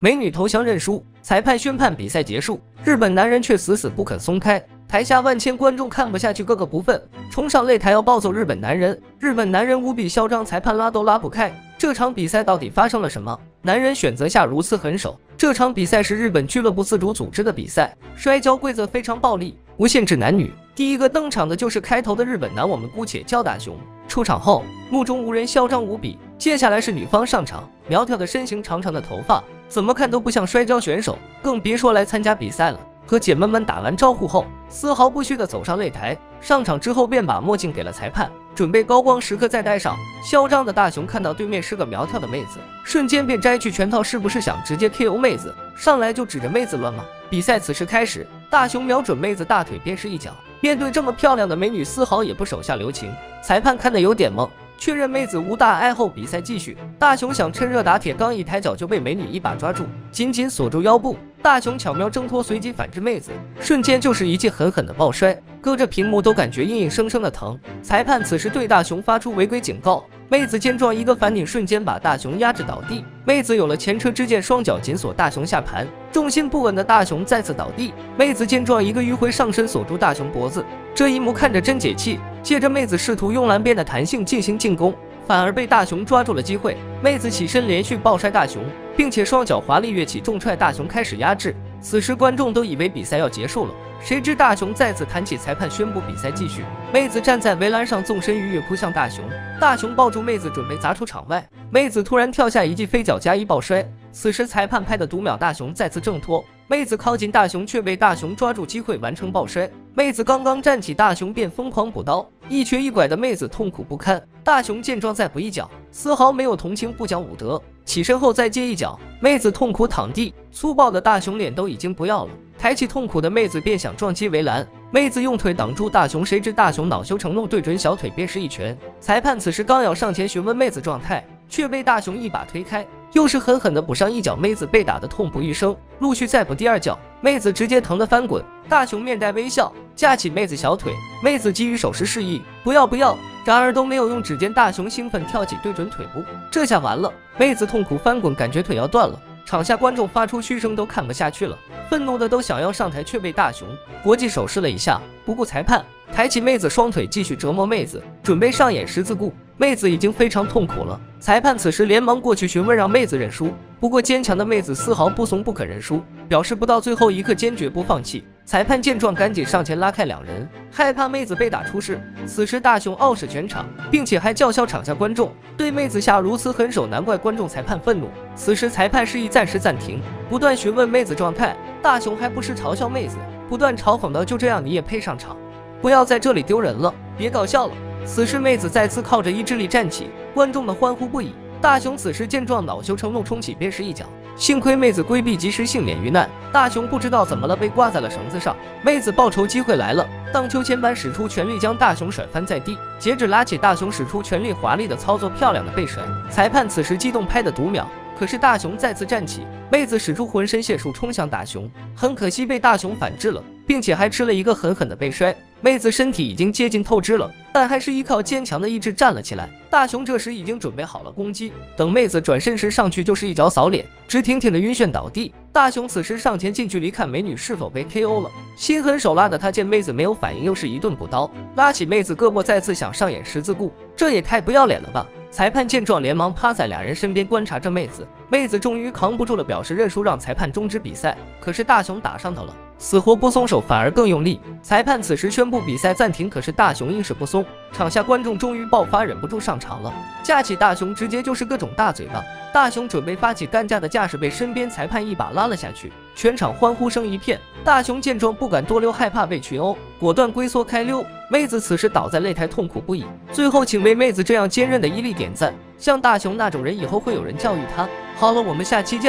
美女投降认输，裁判宣判比赛结束，日本男人却死死不肯松开。台下万千观众看不下去，个个不忿，冲上擂台要暴揍日本男人。日本男人无比嚣张，裁判拉都拉不开。这场比赛到底发生了什么？男人选择下如此狠手。这场比赛是日本俱乐部自主组织的比赛，摔跤规则非常暴力，无限制男女。第一个登场的就是开头的日本男，我们姑且叫大雄。出场后目中无人，嚣张无比。接下来是女方上场，苗条的身形，长长的头发，怎么看都不像摔跤选手，更别说来参加比赛了。和姐妹们打完招呼后，丝毫不虚的走上擂台。上场之后便把墨镜给了裁判，准备高光时刻再戴上。嚣张的大雄看到对面是个苗条的妹子，瞬间便摘去拳套，是不是想直接 KO 妹子？上来就指着妹子乱骂。比赛此时开始，大雄瞄准妹子大腿便是一脚。面对这么漂亮的美女，丝毫也不手下留情。裁判看得有点懵，确认妹子无大碍后，比赛继续。大雄想趁热打铁，刚一抬脚就被美女一把抓住，紧紧锁住腰部。大雄巧妙挣脱，随即反制妹子，瞬间就是一记狠狠的抱摔，隔着屏幕都感觉硬硬生生的疼。裁判此时对大雄发出违规警告。妹子见状，一个反拧，瞬间把大雄压制倒地。妹子有了前车之鉴，双脚紧锁大雄下盘，重心不稳的大雄再次倒地。妹子见状，一个迂回上身锁住大雄脖子，这一幕看着真解气。接着妹子试图用蓝边的弹性进行进攻，反而被大雄抓住了机会。妹子起身连续抱摔大雄，并且双脚华丽跃起重踹大雄，开始压制。此时观众都以为比赛要结束了。谁知大雄再次弹起，裁判宣布比赛继续。妹子站在围栏上，纵身一跃扑向大雄，大雄抱住妹子准备砸出场外，妹子突然跳下一记飞脚加一抱摔。此时裁判拍的读秒，大雄再次挣脱，妹子靠近大雄却被大雄抓住机会完成抱摔。妹子刚刚站起，大雄便疯狂补刀，一瘸一拐的妹子痛苦不堪。大雄见状再补一脚，丝毫没有同情，不讲武德，起身后再接一脚，妹子痛苦躺地，粗暴的大雄脸都已经不要了。抬起痛苦的妹子便想撞击围栏，妹子用腿挡住大雄，谁知大雄恼羞成怒，对准小腿便是一拳。裁判此时刚要上前询问妹子状态，却被大雄一把推开，又是狠狠的补上一脚，妹子被打得痛不欲生，陆续再补第二脚，妹子直接疼得翻滚。大雄面带微笑，架起妹子小腿，妹子给予手势示意不要不要，然而都没有用。只见大雄兴奋跳起，对准腿部，这下完了，妹子痛苦翻滚，感觉腿要断了。场下观众发出嘘声，都看不下去了，愤怒的都想要上台，却被大雄国际手势了一下，不顾裁判，抬起妹子双腿继续折磨妹子，准备上演十字固。妹子已经非常痛苦了，裁判此时连忙过去询问，让妹子认输。不过坚强的妹子丝毫不怂，不肯认输，表示不到最后一刻坚决不放弃。裁判见状，赶紧上前拉开两人，害怕妹子被打出事。此时大雄傲视全场，并且还叫嚣场下观众，对妹子下如此狠手，难怪观众裁判愤怒。此时裁判示意暂时暂停，不断询问妹子状态。大雄还不时嘲笑妹子，不断嘲讽道：“就这样你也配上场？不要在这里丢人了，别搞笑了。”此时妹子再次靠着意志力站起，观众们欢呼不已。大雄此时见状，恼羞成怒，冲起便是一脚。幸亏妹子规避及时，幸免于难。大雄不知道怎么了，被挂在了绳子上。妹子报仇机会来了，荡秋千般使出全力将大雄甩翻在地。截止拉起大雄，使出全力，华丽的操作，漂亮的背甩。裁判此时激动拍的读秒，可是大雄再次站起，妹子使出浑身解数冲向大雄，很可惜被大雄反制了，并且还吃了一个狠狠的背摔。妹子身体已经接近透支了，但还是依靠坚强的意志站了起来。大雄这时已经准备好了攻击，等妹子转身时上去就是一脚扫脸，直挺挺的晕眩倒地。大雄此时上前近距离看美女是否被 KO 了，心狠手辣的他见妹子没有反应，又是一顿补刀，拉起妹子胳膊再次想上演十字固，这也太不要脸了吧！裁判见状连忙趴在俩人身边观察着妹子，妹子终于扛不住了，表示认输，让裁判终止比赛。可是大雄打上头了。死活不松手，反而更用力。裁判此时宣布比赛暂停，可是大雄硬是不松。场下观众终于爆发，忍不住上场了，架起大雄，直接就是各种大嘴巴。大雄准备发起干架的架势，被身边裁判一把拉了下去，全场欢呼声一片。大雄见状不敢多留，害怕被群殴，果断龟缩开溜。妹子此时倒在擂台，痛苦不已。最后，请为妹子这样坚韧的毅力点赞。像大雄那种人，以后会有人教育他。好了，我们下期见。